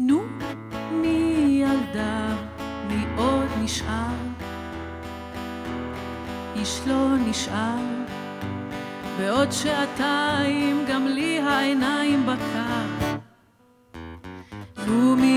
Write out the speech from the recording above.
נו, מי ילדה, מי עוד נשאר? איש לא נשאר. בעוד שעתיים גם לי העיניים בקר. נו, מי